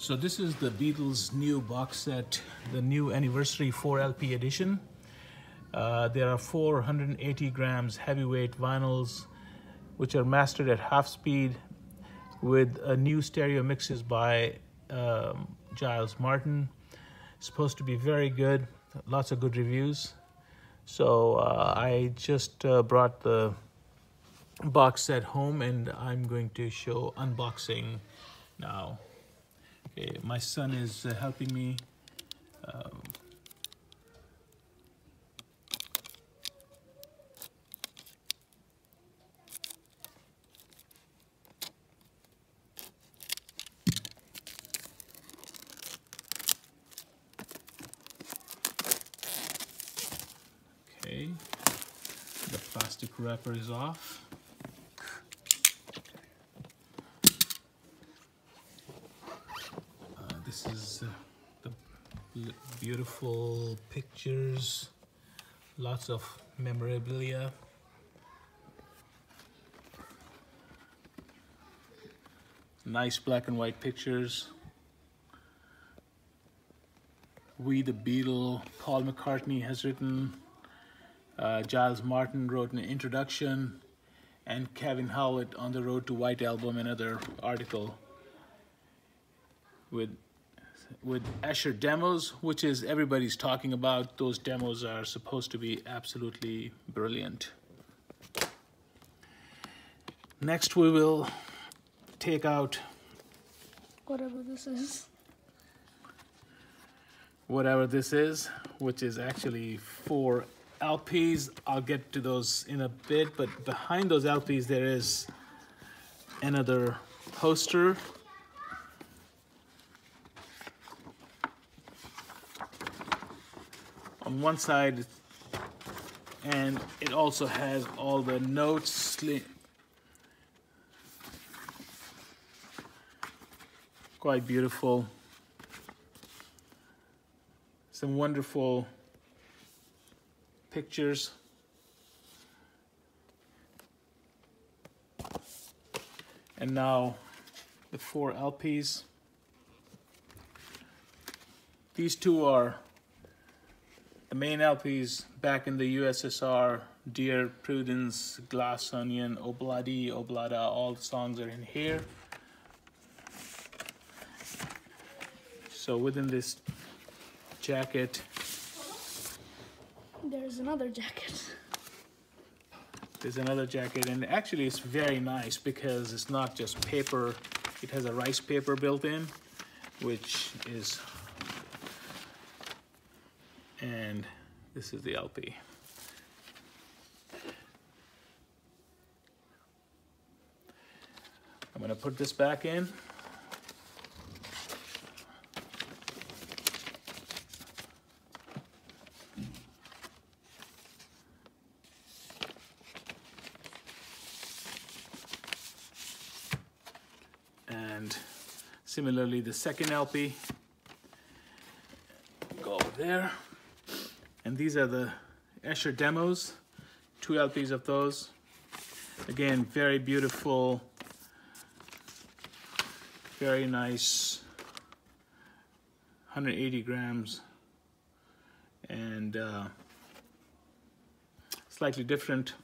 So this is the Beatles new box set, the new anniversary 4 LP edition. Uh, there are 480 grams heavyweight vinyls which are mastered at half speed with a new stereo mixes by um, Giles Martin. supposed to be very good, lots of good reviews. So uh, I just uh, brought the box set home and I'm going to show unboxing now. Okay, my son is uh, helping me. Um, okay, the plastic wrapper is off. This is the beautiful pictures, lots of memorabilia. Nice black and white pictures. We the Beatle, Paul McCartney has written, uh, Giles Martin wrote an introduction, and Kevin Howlett on the Road to White Album, another article with with Esher demos, which is everybody's talking about. Those demos are supposed to be absolutely brilliant. Next, we will take out whatever this is. Whatever this is, which is actually four LPs. I'll get to those in a bit, but behind those LPs, there is another poster on one side and it also has all the notes quite beautiful. Some wonderful pictures. And now the four LPs these two are the main LPs back in the USSR, Dear Prudence, Glass Onion, Obladi, Oblada, all the songs are in here. So within this jacket, there's another jacket. There's another jacket, and actually it's very nice because it's not just paper, it has a rice paper built in, which is and this is the LP. I'm going to put this back in. And similarly, the second LP, go over there. And these are the Esher demos, two LPs of those. Again, very beautiful, very nice, 180 grams, and uh, slightly different.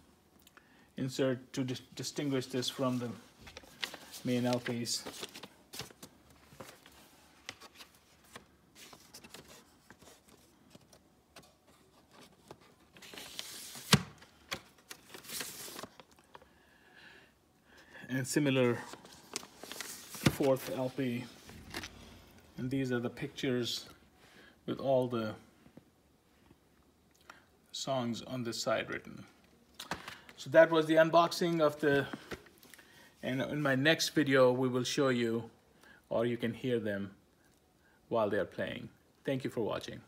Insert to dis distinguish this from the main LPs. And similar fourth LP and these are the pictures with all the songs on this side written. So that was the unboxing of the and in my next video we will show you or you can hear them while they are playing. Thank you for watching